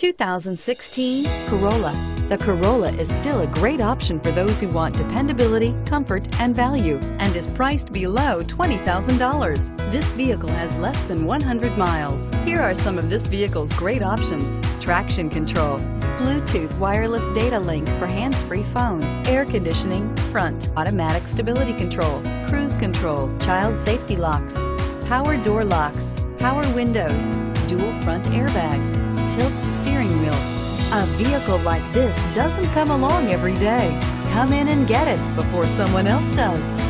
2016 Corolla. The Corolla is still a great option for those who want dependability, comfort, and value, and is priced below $20,000. This vehicle has less than 100 miles. Here are some of this vehicle's great options. Traction control, Bluetooth wireless data link for hands-free phone, air conditioning, front, automatic stability control, cruise control, child safety locks, power door locks, power windows, dual front airbags, tilt steering wheel. A vehicle like this doesn't come along every day. Come in and get it before someone else does.